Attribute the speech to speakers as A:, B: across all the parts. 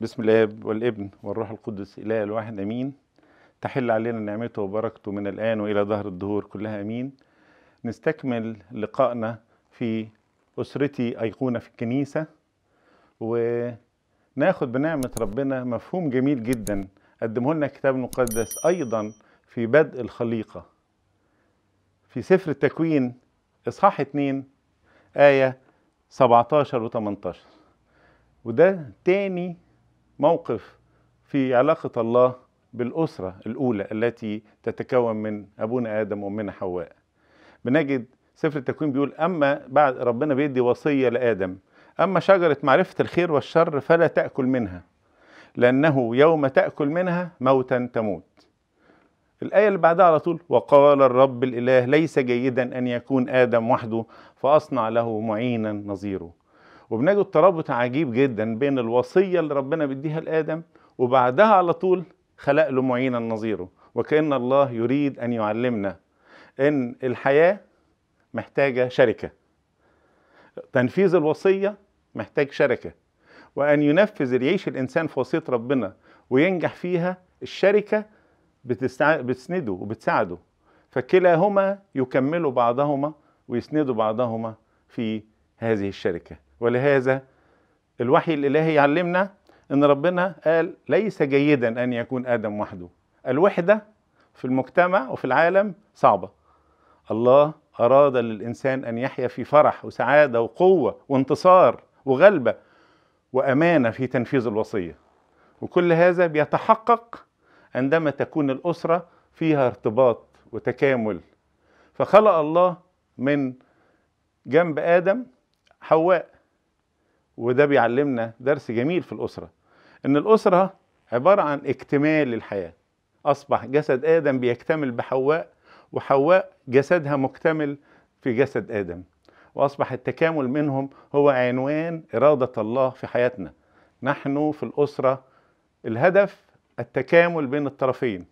A: بسم الاب والابن والروح القدس إله الواحد آمين. تحل علينا نعمته وبركته من الآن وإلى ظهر الدهور كلها آمين. نستكمل لقائنا في أسرتي أيقونة في الكنيسة وناخد بنعمة ربنا مفهوم جميل جدا. قدمه لنا الكتاب المقدس أيضا في بدء الخليقة. في سفر التكوين إصحاح 2 آية 17 و 18 وده تاني موقف في علاقة الله بالأسرة الأولى التي تتكون من أبونا آدم وأمنا حواء. بنجد سفر التكوين بيقول أما بعد ربنا بيدي وصية لآدم. أما شجرة معرفة الخير والشر فلا تأكل منها لأنه يوم تأكل منها موتا تموت. الآية اللي بعدها على طول وقال الرب الإله ليس جيدا أن يكون آدم وحده فأصنع له معينا نظيره. وبنجد ترابط عجيب جدا بين الوصية اللي ربنا بيديها لآدم وبعدها على طول خلق له معينا نظيره وكأن الله يريد أن يعلمنا أن الحياة محتاجة شركة تنفيذ الوصية محتاج شركة وأن ينفذ يعيش الإنسان في وصية ربنا وينجح فيها الشركة. بتسنده وبتساعده فكلاهما يكملوا بعضهما ويسندوا بعضهما في هذه الشركة ولهذا الوحي الإلهي يعلمنا إن ربنا قال ليس جيدا أن يكون آدم وحده. الوحدة في المجتمع وفي العالم صعبة. الله أراد للإنسان أن يحيا في فرح وسعادة وقوة وانتصار وغلبة وأمانة في تنفيذ الوصية. وكل هذا بيتحقق عندما تكون الأسرة فيها ارتباط وتكامل. فخلق الله من جنب آدم حواء وده بيعلمنا درس جميل في الأسرة إن الأسرة عبارة عن اكتمال للحياة. أصبح جسد آدم بيكتمل بحواء وحواء جسدها مكتمل في جسد آدم. وأصبح التكامل منهم هو عنوان إرادة الله في حياتنا. نحن في الأسرة الهدف التكامل بين الطرفين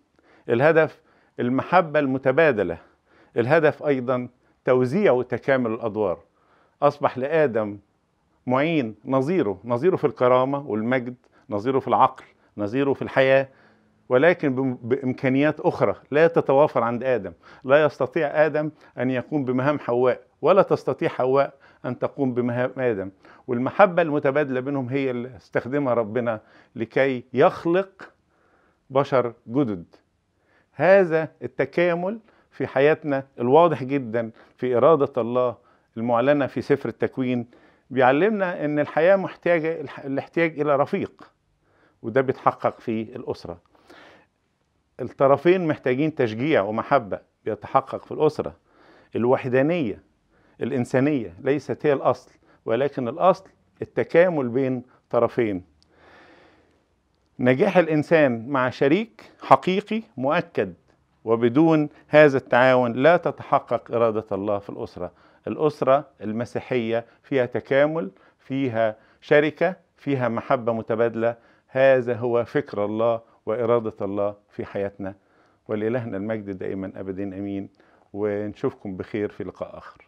A: الهدف المحبة المتبادلة الهدف أيضا توزيع وتكامل الأدوار. أصبح لآدم معين نظيره نظيره في الكرامة والمجد نظيره في العقل نظيره في الحياة ولكن بإمكانيات أخرى لا تتوافر عند آدم. لا يستطيع آدم أن يقوم بمهام حواء ولا تستطيع حواء أن تقوم بمهام آدم. والمحبة المتبادلة بينهم هي اللي استخدمها ربنا لكي يخلق بشر جدد. هذا التكامل في حياتنا الواضح جدا في إرادة الله المعلنة في سفر التكوين بيعلمنا إن الحياة محتاجة الاحتياج إلى رفيق وده بيتحقق في الأسرة. الطرفين محتاجين تشجيع ومحبة بيتحقق في الأسرة. الوحدانية الإنسانية ليست هي الأصل ولكن الأصل التكامل بين طرفين. نجاح الإنسان مع شريك حقيقي مؤكد وبدون هذا التعاون لا تتحقق إرادة الله في الأسرة. الأسرة المسيحية فيها تكامل فيها شركة فيها محبة متبادلة. هذا هو فكر الله وإرادة الله في حياتنا. ولإلهنا المجد دائما أبدا أمين. ونشوفكم بخير في لقاء آخر.